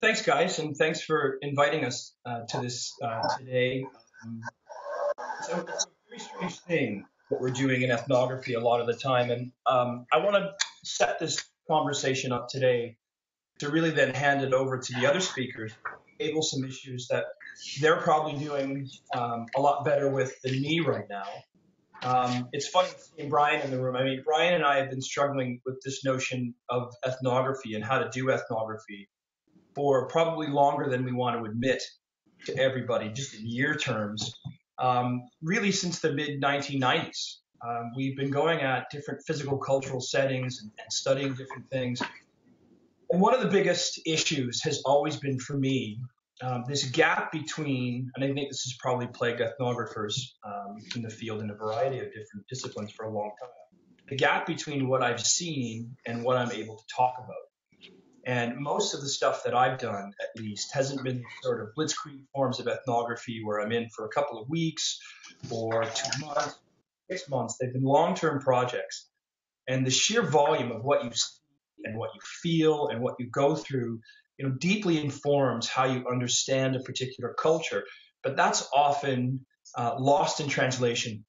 thanks, guys, and thanks for inviting us uh, to this uh, today. Um, so it's a very strange thing what we're doing in ethnography a lot of the time, and um, I want to set this conversation up today to really then hand it over to the other speakers, table some issues that they're probably doing um, a lot better with than me right now. Um, it's funny seeing Brian in the room. I mean, Brian and I have been struggling with this notion of ethnography and how to do ethnography for probably longer than we want to admit to everybody, just in year terms, um, really since the mid 1990s. Um, we've been going at different physical cultural settings and, and studying different things. And one of the biggest issues has always been for me um, this gap between, and I think this has probably plagued ethnographers um, in the field in a variety of different disciplines for a long time, the gap between what I've seen and what I'm able to talk about. And most of the stuff that I've done, at least, hasn't been sort of blitzkrieg forms of ethnography where I'm in for a couple of weeks or two months, six months. They've been long term projects. And the sheer volume of what you see and what you feel and what you go through, you know, deeply informs how you understand a particular culture. But that's often uh, lost in translation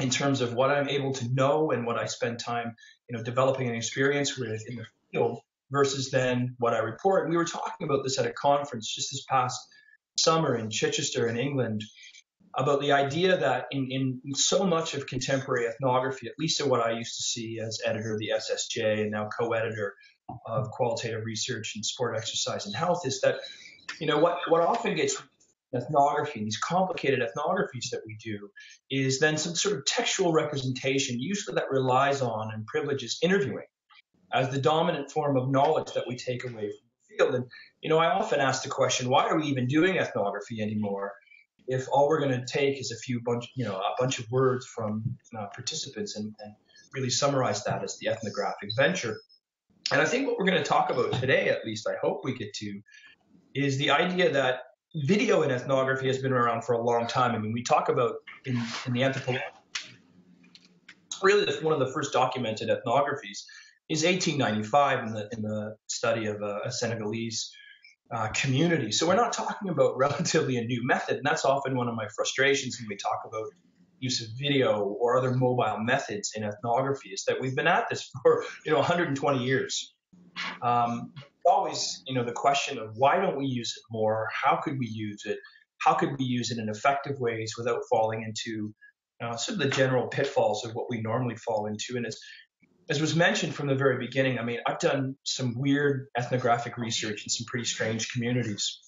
in terms of what I'm able to know and what I spend time, you know, developing an experience with in the field versus then what I report. And we were talking about this at a conference just this past summer in Chichester in England about the idea that in, in so much of contemporary ethnography, at least in what I used to see as editor of the SSJ and now co-editor of qualitative research in sport, exercise, and health, is that you know what what often gets ethnography, these complicated ethnographies that we do, is then some sort of textual representation, usually that relies on and privileges interviewing as the dominant form of knowledge that we take away from the field. And, you know, I often ask the question, why are we even doing ethnography anymore? If all we're going to take is a few bunch, you know, a bunch of words from uh, participants and, and really summarize that as the ethnographic venture. And I think what we're going to talk about today, at least I hope we get to, is the idea that video in ethnography has been around for a long time. I mean, we talk about in, in the anthropology, really one of the first documented ethnographies is 1895 in the in the study of a, a Senegalese uh, community. So we're not talking about relatively a new method, and that's often one of my frustrations when we talk about use of video or other mobile methods in ethnography is that we've been at this for you know 120 years. Um, always, you know, the question of why don't we use it more? How could we use it? How could we use it in effective ways without falling into uh, sort of the general pitfalls of what we normally fall into? And it's as was mentioned from the very beginning, I mean, I've done some weird ethnographic research in some pretty strange communities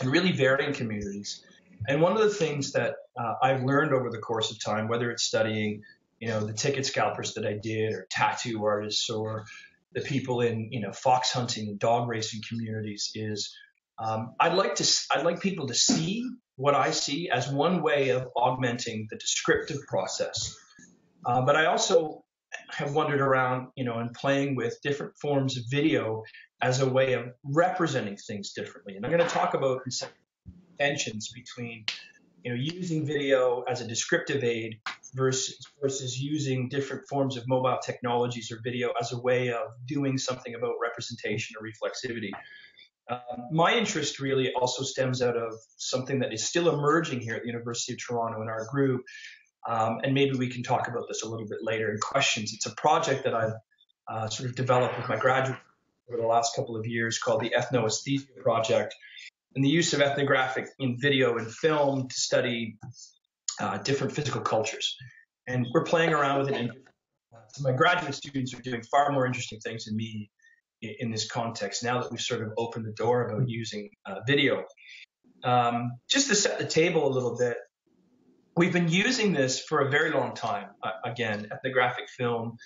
and really varying communities. And one of the things that uh, I've learned over the course of time, whether it's studying, you know, the ticket scalpers that I did, or tattoo artists, or the people in, you know, fox hunting and dog racing communities, is um, I'd like to, I'd like people to see what I see as one way of augmenting the descriptive process. Uh, but I also have wandered around, you know, and playing with different forms of video as a way of representing things differently. And I'm going to talk about tensions between, you know, using video as a descriptive aid versus versus using different forms of mobile technologies or video as a way of doing something about representation or reflexivity. Um, my interest really also stems out of something that is still emerging here at the University of Toronto in our group, um, and maybe we can talk about this a little bit later in questions. It's a project that I've uh, sort of developed with my graduates over the last couple of years called the Ethnoaesthesia Project, and the use of ethnographic in video and film to study uh, different physical cultures. And we're playing around with it. so my graduate students are doing far more interesting things than me in, in this context now that we've sort of opened the door about using uh, video. Um, just to set the table a little bit, we've been using this for a very long time. Uh, again, ethnographic film.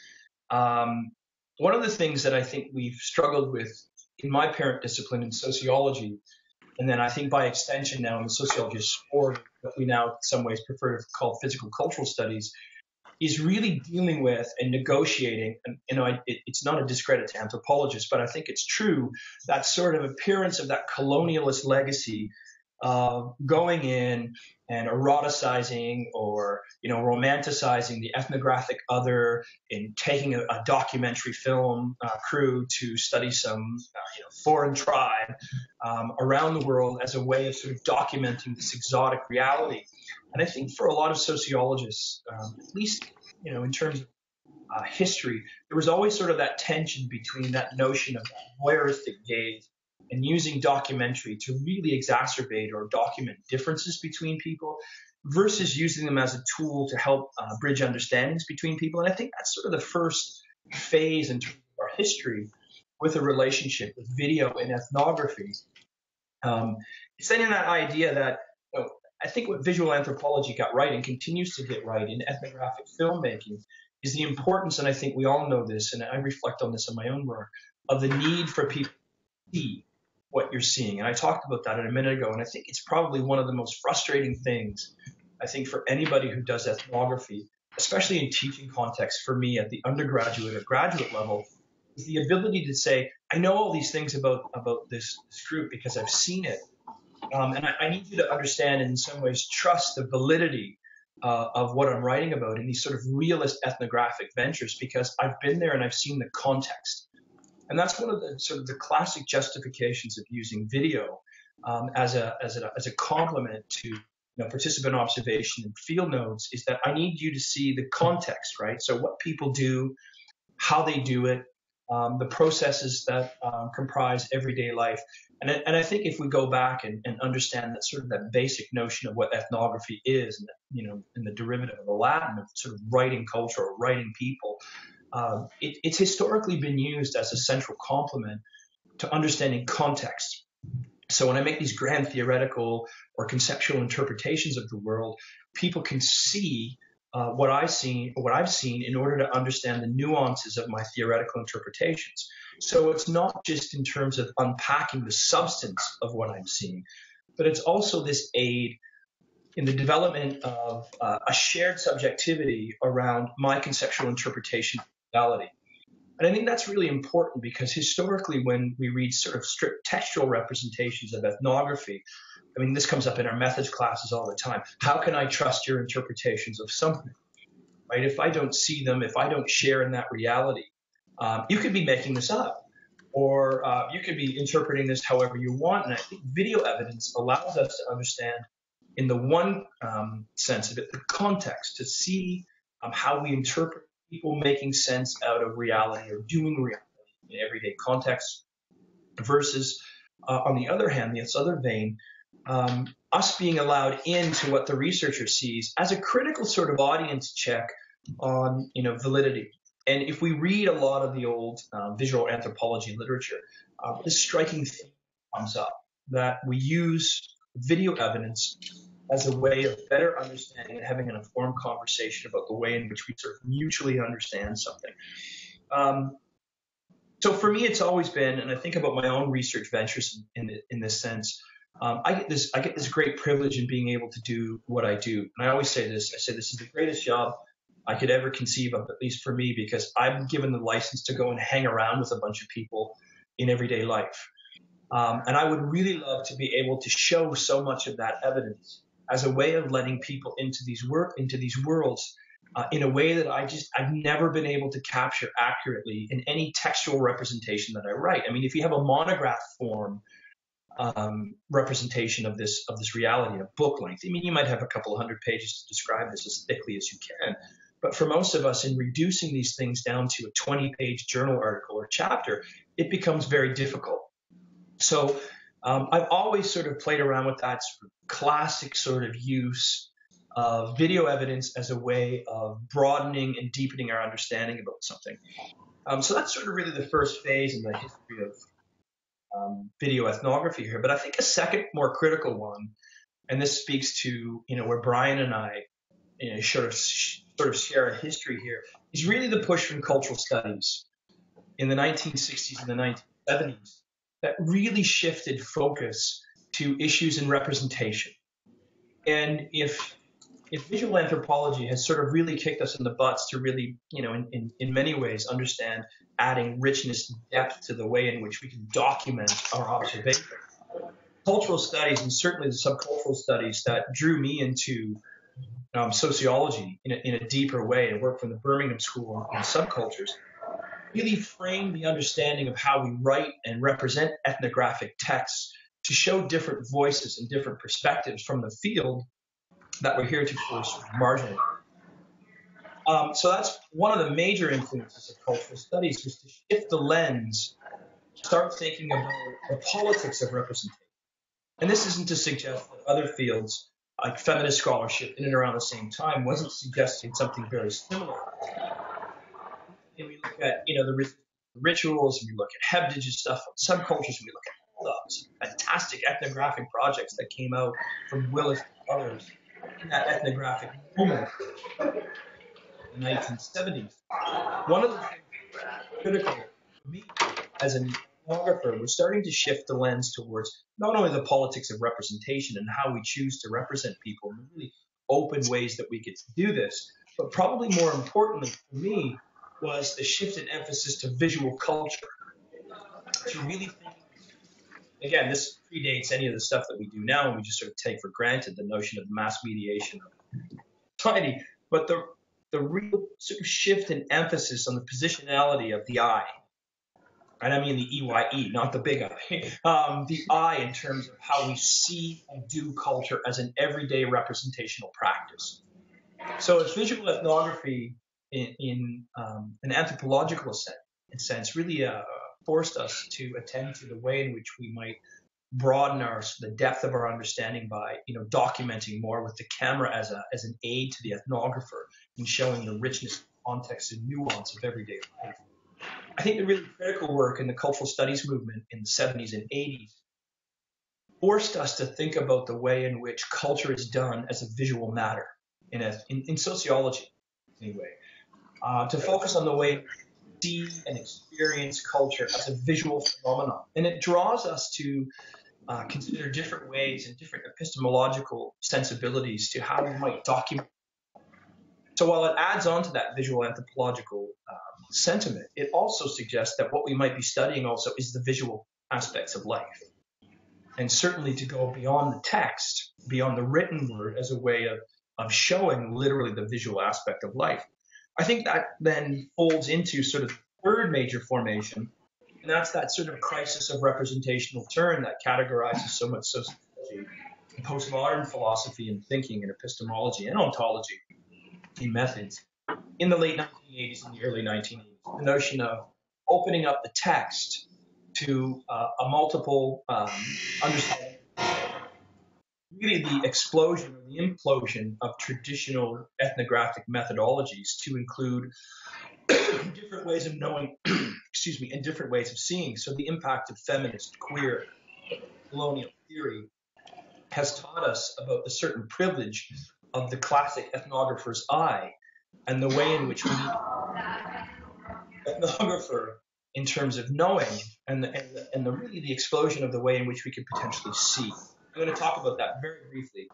Um, one of the things that I think we've struggled with in my parent discipline in sociology, and then I think by extension now in the sociology of sport, that we now in some ways prefer to call physical cultural studies, is really dealing with and negotiating. And you know, it, it's not a discredit to anthropologists, but I think it's true that sort of appearance of that colonialist legacy of going in and eroticizing or you know romanticizing the ethnographic other in taking a, a documentary film uh, crew to study some uh, you know, foreign tribe um, around the world as a way of sort of documenting this exotic reality. And I think for a lot of sociologists, um, at least you know in terms of uh, history, there was always sort of that tension between that notion of voyeuristic gaze and using documentary to really exacerbate or document differences between people versus using them as a tool to help uh, bridge understandings between people. And I think that's sort of the first phase in our history with a relationship with video and ethnography. Um, it's then in that idea that you know, I think what visual anthropology got right and continues to get right in ethnographic filmmaking is the importance, and I think we all know this, and I reflect on this in my own work, of the need for people to see what you're seeing. And I talked about that a minute ago, and I think it's probably one of the most frustrating things, I think, for anybody who does ethnography, especially in teaching context for me at the undergraduate or graduate level, is the ability to say, I know all these things about, about this, this group because I've seen it. Um, and I, I, need you to understand and in some ways trust the validity uh, of what I'm writing about in these sort of realist ethnographic ventures because I've been there and I've seen the context. And that's one of the sort of the classic justifications of using video um, as a as a as a complement to you know, participant observation and field notes is that I need you to see the context, right? So what people do, how they do it, um, the processes that um, comprise everyday life. And, and I think if we go back and, and, understand that sort of that basic notion of what ethnography is, and you know, in the derivative of the Latin of sort of writing culture or writing people, um, it, it's historically been used as a central complement to understanding context. So when I make these grand theoretical or conceptual interpretations of the world, people can see uh, what I've seen, what I've seen, in order to understand the nuances of my theoretical interpretations. So it's not just in terms of unpacking the substance of what I'm seeing, but it's also this aid in the development of uh, a shared subjectivity around my conceptual interpretation reality. And I think that's really important because historically, when we read sort of strict textual representations of ethnography, I mean, this comes up in our methods classes all the time. How can I trust your interpretations of something? Right? If I don't see them, if I don't share in that reality, um, you could be making this up, or uh, you could be interpreting this however you want. And I think video evidence allows us to understand, in the one um, sense of it, the context, to see um, how we interpret people making sense out of reality or doing reality in everyday context versus uh, on the other hand, this other vein, um, us being allowed into what the researcher sees as a critical sort of audience check on you know validity. And if we read a lot of the old uh, visual anthropology literature, uh, this striking thing comes up that we use video evidence as a way of better understanding and having an informed conversation about the way in which we sort of mutually understand something. Um, so for me, it's always been, and I think about my own research ventures in, in, this sense. Um, I get this, I get this great privilege in being able to do what I do. And I always say this, I say this is the greatest job I could ever conceive of, at least for me, because I'm given the license to go and hang around with a bunch of people in everyday life. Um, and I would really love to be able to show so much of that evidence as a way of letting people into these work into these worlds uh, in a way that I just I've never been able to capture accurately in any textual representation that I write. I mean, if you have a monograph form um, representation of this of this reality, a book length, I mean, you might have a couple hundred pages to describe this as thickly as you can. But for most of us, in reducing these things down to a 20 page journal article or chapter, it becomes very difficult. So um, I've always sort of played around with that sort of classic sort of use of video evidence as a way of broadening and deepening our understanding about something. Um, so that's sort of really the first phase in the history of um, video ethnography here. But I think a second, more critical one, and this speaks to you know where Brian and I you know, sort of sort of share a history here, is really the push from cultural studies in the 1960s and the 1970s that really shifted focus to issues in representation. And if if visual anthropology has sort of really kicked us in the butts to really, you know, in, in, in many ways understand adding richness and depth to the way in which we can document our observations. cultural studies and certainly the subcultural studies that drew me into um, sociology in a, in a, deeper way and work from the Birmingham School on, on subcultures really frame the understanding of how we write and represent ethnographic texts to show different voices and different perspectives from the field that were heretofore sort of marginal. Um, so that's one of the major influences of cultural studies was to shift the lens, start thinking about the politics of representation. And this isn't to suggest that other fields like feminist scholarship in and around the same time wasn't suggesting something very similar. And we look at, you know, the rituals, and we look at Hebdige's stuff on subcultures, and we look at all those fantastic ethnographic projects that came out from Willis and others in that ethnographic moment in the 1970s. One of the things critical for me as an ethnographer, we're starting to shift the lens towards not only the politics of representation and how we choose to represent people in really open ways that we to do this, but probably more importantly for me was the shift in emphasis to visual culture. To really think, again, this predates any of the stuff that we do now, and we just sort of take for granted the notion of mass mediation of society. But the the real sort of shift in emphasis on the positionality of the eye and I mean the EYE, not the big eye, um, the eye in terms of how we see and do culture as an everyday representational practice. So it's visual ethnography in, in um, an anthropological sense, really uh, forced us to attend to the way in which we might broaden our the depth of our understanding by you know documenting more with the camera as a as an aid to the ethnographer in showing the richness, context, and nuance of everyday life. I think the really critical work in the cultural studies movement in the 70s and 80s forced us to think about the way in which culture is done as a visual matter in, a, in, in sociology, anyway. Uh, to focus on the way we see and experience culture as a visual phenomenon. And it draws us to uh, consider different ways and different epistemological sensibilities to how we might document. So while it adds on to that visual anthropological um, sentiment, it also suggests that what we might be studying also is the visual aspects of life. And certainly to go beyond the text, beyond the written word as a way of, of showing literally the visual aspect of life. I think that then folds into sort of third major formation, and that's that sort of crisis of representational turn that categorizes so much sociology, postmodern philosophy and thinking and epistemology and ontology and methods in the late 1980s and the early 1980s, the notion of opening up the text to uh, a multiple um, understanding, really the explosion or the implosion of traditional ethnographic methodologies to include different ways of knowing, excuse me, and different ways of seeing. So the impact of feminist, queer, colonial theory has taught us about the certain privilege of the classic ethnographer's eye and the way in which we ethnographer in terms of knowing and the, and the, and the really the explosion of the way in which we could potentially see. I'm going to talk about that very briefly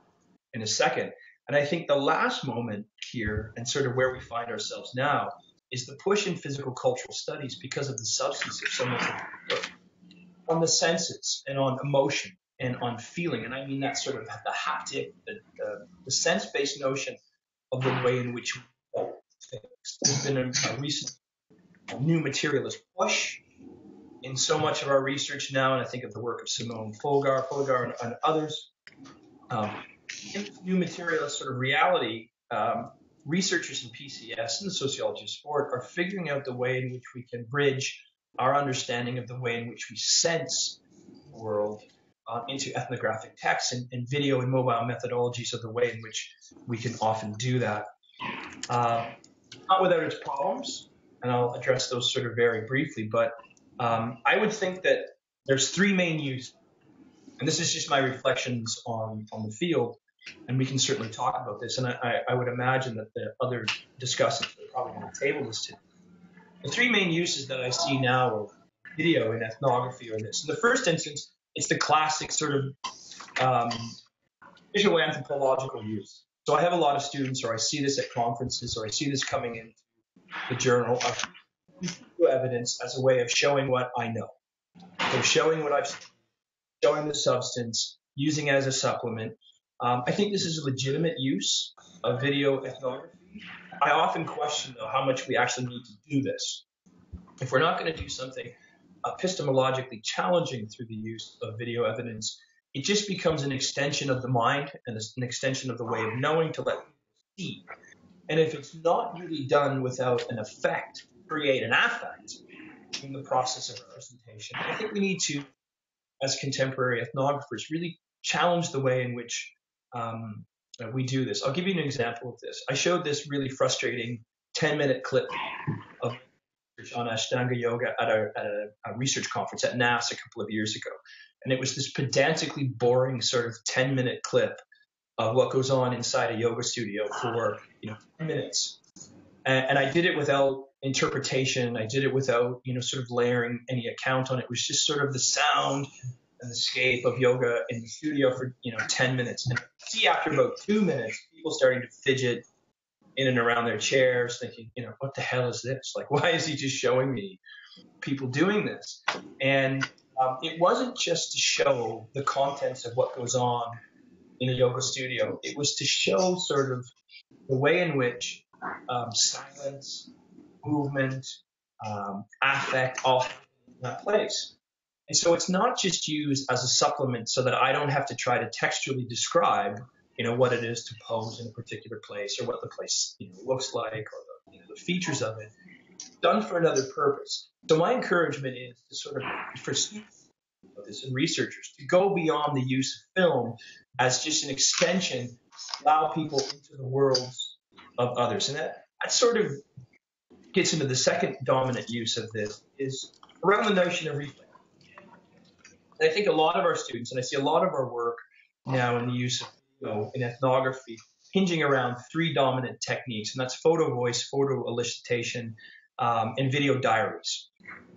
in a second. And I think the last moment here and sort of where we find ourselves now is the push in physical cultural studies because of the substance of so much of the on the senses and on emotion and on feeling. And I mean that sort of the haptic, the, the, the sense-based notion of the way in which there's been a, a recent new materialist push in so much of our research now, and I think of the work of Simone Fullagar, Fullagar, and, and others. Um, in new materialist sort of reality, um, researchers in PCS and the sociology of sport are figuring out the way in which we can bridge our understanding of the way in which we sense the world uh, into ethnographic texts and, and, video and mobile methodologies of the way in which we can often do that. Uh, not without its problems, and I'll address those sort of very briefly. But um, I would think that there's three main uses, and this is just my reflections on on the field, and we can certainly talk about this. And I, I would imagine that the other discussants are probably going to table this too. The three main uses that I see now of video in ethnography are this. In the first instance, it's the classic sort of um, visual anthropological use. So I have a lot of students, or I see this at conferences, or I see this coming into the journal of evidence as a way of showing what I know. So showing what I've showing the substance, using it as a supplement. Um, I think this is a legitimate use of video ethnography. I often question, though, how much we actually need to do this. If we're not going to do something epistemologically challenging through the use of video evidence, it just becomes an extension of the mind and an extension of the way of knowing to let people see. And if it's not really done without an effect, create an affect in the process of representation, I think we need to, as contemporary ethnographers, really challenge the way in which um, we do this. I'll give you an example of this. I showed this really frustrating 10 minute clip of on Ashtanga yoga at, a, at a, a, research conference at NASSS a couple of years ago. And it was this pedantically boring sort of 10 minute clip of what goes on inside a yoga studio for you know 10 minutes. And, and I did it without interpretation. I did it without you know sort of layering any account on it. It was just sort of the sound and the scape of yoga in the studio for you know 10 minutes. And see after about two minutes, people starting to fidget in and around their chairs, thinking, you know, what the hell is this? Like, why is he just showing me people doing this? And um, it wasn't just to show the contents of what goes on in a yoga studio. It was to show sort of the way in which um, silence, movement, um, affect all that place. And so it's not just used as a supplement so that I don't have to try to textually describe, you know, what it is to pose in a particular place or what the place you know, looks like or the, you know, the features of it. Done for another purpose. So my encouragement is to sort of for this and researchers to go beyond the use of film as just an extension, allow people into the worlds of others. And that, that sort of gets into the second dominant use of this is around the notion of replay. And I think a lot of our students, and I see a lot of our work now in the use of you know, in ethnography, hinging around three dominant techniques, and that's photo voice, photo elicitation, um, and video diaries.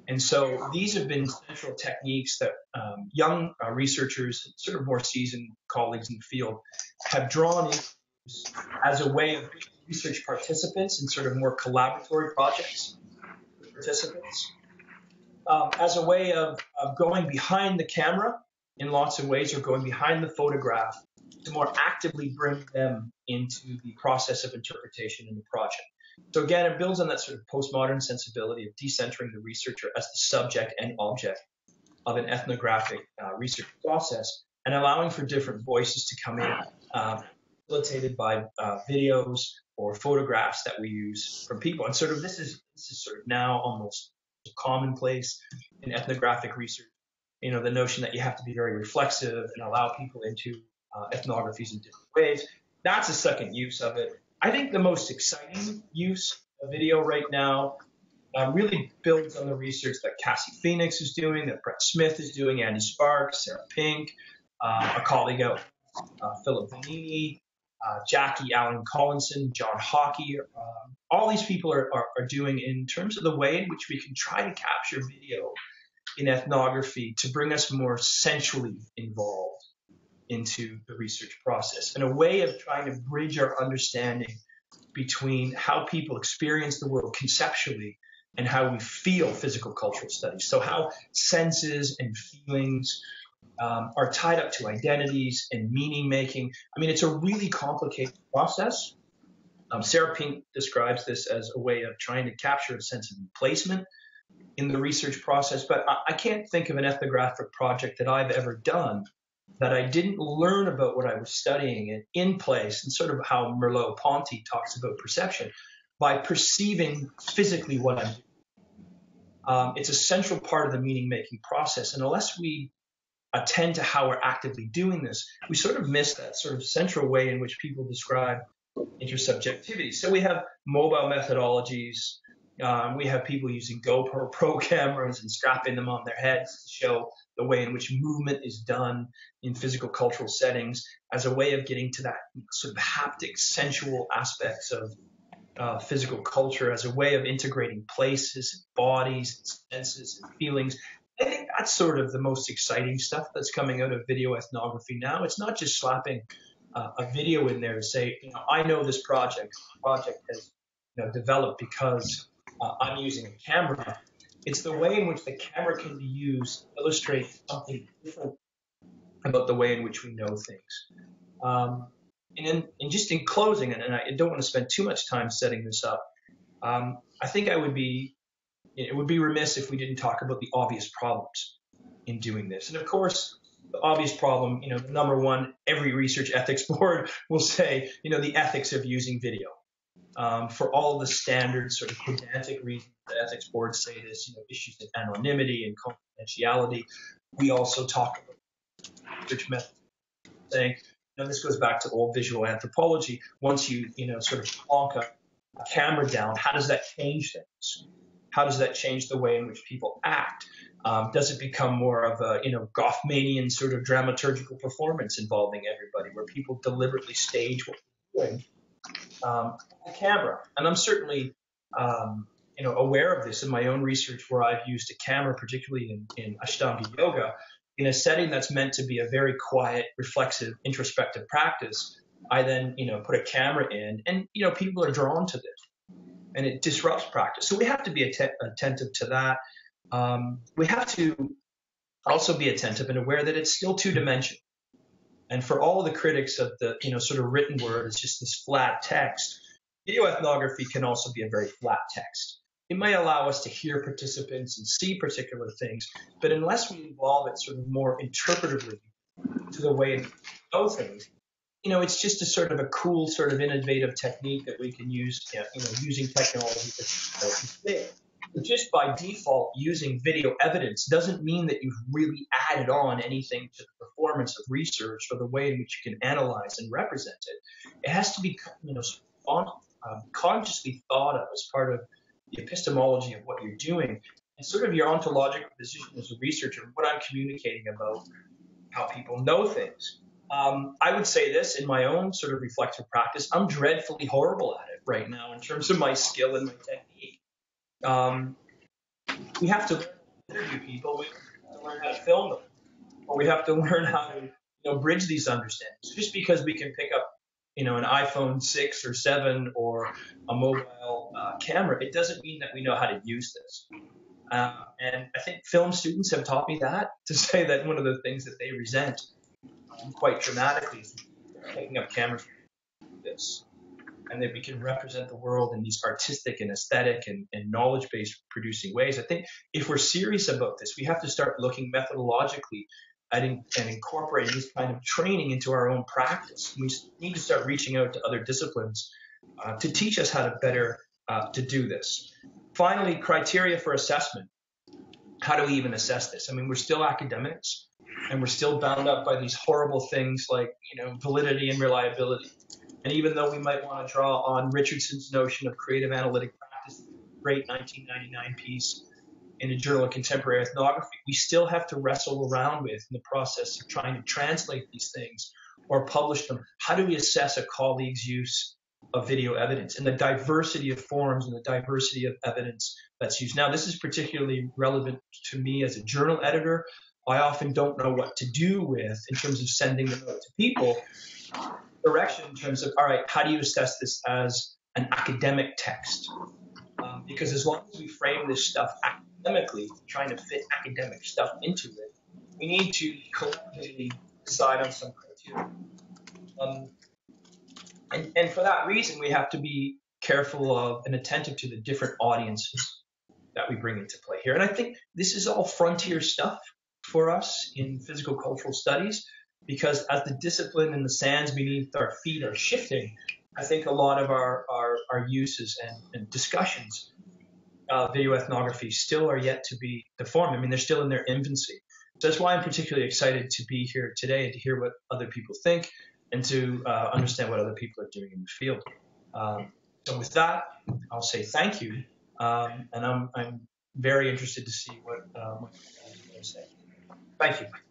And so these have been central techniques that um, young uh, researchers, sort of more seasoned colleagues in the field, have drawn in as a way of research participants in sort of more collaboratory projects with participants, um, as a way of, of going behind the camera in lots of ways or going behind the photograph to more actively bring them into the process of interpretation in the project. So again, it builds on that sort of postmodern sensibility of decentering the researcher as the subject and object of an ethnographic uh, research process and allowing for different voices to come in, uh, facilitated by uh, videos or photographs that we use from people. And sort of this is this is sort of now almost commonplace in ethnographic research. You know, the notion that you have to be very reflexive and allow people into uh, ethnographies in different ways. That's a second use of it. I think the most exciting use of video right now uh, really builds on the research that Cassie Phoenix is doing, that Brett Smith is doing, Andy Sparkes, Sarah Pink, uh, a colleague of uh, Phillip Vannini, uh, Jackie Allen Collinson, John Hockey. Um, all these people are, are, are doing in terms of the way in which we can try to capture video in ethnography to bring us more sensually involved into the research process and a way of trying to bridge our understanding between how people experience the world conceptually and how we feel physical cultural studies. So, how senses and feelings um, are tied up to identities and meaning making. I mean, it's a really complicated process. Um, Sarah Pink describes this as a way of trying to capture a sense of placement in the research process, but I, I can't think of an ethnographic project that I've ever done that I didn't learn about what I was studying in, in place and sort of how Merleau-Ponty talks about perception by perceiving physically what I'm doing. Um, it's a central part of the meaning making process. And unless we attend to how we're actively doing this, we sort of miss that sort of central way in which people describe intersubjectivity. So we have mobile methodologies. Um, we have people using GoPro Pro cameras and strapping them on their heads to show the way in which movement is done in physical cultural settings as a way of getting to that sort of haptic, sensual aspects of uh, physical culture, as a way of integrating places, bodies, senses, and feelings. I think that's sort of the most exciting stuff that's coming out of video ethnography now. It's not just slapping uh, a video in there to say, you know, I know this project. The project has you know, developed because uh, I'm using a camera. It's the way in which the camera can be used to illustrate something different about the way in which we know things. Um, and, in, and just in closing, and I don't want to spend too much time setting this up, um, I think I would be it would be remiss if we didn't talk about the obvious problems in doing this. And of course, the obvious problem, you know, number one, every research ethics board will say, you know, the ethics of using video. Um, for all the standard sort of pedantic reasons the ethics boards say this, you know, issues of anonymity and confidentiality. We also talk about research methods saying, you know, this goes back to old visual anthropology. Once you, you know, sort of plonk a, a camera down, how does that change things? How does that change the way in which people act? Um, does it become more of a, you know, Goffmanian sort of dramaturgical performance involving everybody, where people deliberately stage what they're doing um, the camera? And I'm certainly, um, you know, aware of this in my own research, where I've used a camera, particularly in, in Ashtanga yoga, in a setting that's meant to be a very quiet, reflexive, introspective practice. I then, you know, put a camera in, and you know, people are drawn to this and it disrupts practice. So we have to be att- attentive to that. Um, we have to also be attentive and aware that it's still two dimensional. And for all the critics of the, you know, sort of written word, it's just this flat text. Video ethnography can also be a very flat text. It may allow us to hear participants and see particular things, but unless we involve it sort of more interpretively to the way know things, you know, it's just a sort of a cool, sort of innovative technique that we can use, you know, using technology just by default, using video evidence doesn't mean that you've really added on anything to the performance of research or the way in which you can analyze and represent it. It has to be, you know, um, consciously thought of as part of the epistemology of what you're doing and sort of your ontological position as a researcher, what I'm communicating about how people know things. Um, I would say this in my own sort of reflective practice. I'm dreadfully horrible at it right now in terms of my skill and my technique. Um, we have to interview people. We have to learn how to film them, or we have to learn how to you know bridge these understandings. Just because we can pick up you know an iPhone six or seven or a mobile uh, camera, it doesn't mean that we know how to use this. Uh, and I think film students have taught me that to say that one of the things that they resent quite dramatically taking up cameras this and that we can represent the world in these artistic and aesthetic and, and knowledge based producing ways. I think if we're serious about this, we have to start looking methodologically at in, and incorporating this kind of training into our own practice. We need to start reaching out to other disciplines uh, to teach us how to better uh, to do this. Finally, criteria for assessment. How do we even assess this? I mean, we're still academics and we're still bound up by these horrible things like you know validity and reliability. And even though we might want to draw on Richardson's notion of creative analytic practice, great 1999 piece in a journal of contemporary ethnography, we still have to wrestle around with in the process of trying to translate these things or publish them. How do we assess a colleague's use of video evidence and the diversity of forms and the diversity of evidence that's used? Now, this is particularly relevant to me as a journal editor, I often don't know what to do with in terms of sending the note to people. Direction in terms of, all right, how do you assess this as an academic text? Um, because as long as we frame this stuff academically, trying to fit academic stuff into it, we need to collectively decide on some criteria. Um, and, and for that reason, we have to be careful of and attentive to the different audiences that we bring into play here. And I think this is all frontier stuff for us in physical cultural studies because as the discipline and the sands beneath our feet are shifting, I think a lot of our, our, our uses and, and discussions of video ethnography still are yet to be deformed. I mean, they're still in their infancy. So that's why I'm particularly excited to be here today and to hear what other people think and to uh, understand what other people are doing in the field. Um, so with that, I'll say thank you, um, and I'm, I'm very interested to see what uh, my say. Thank you.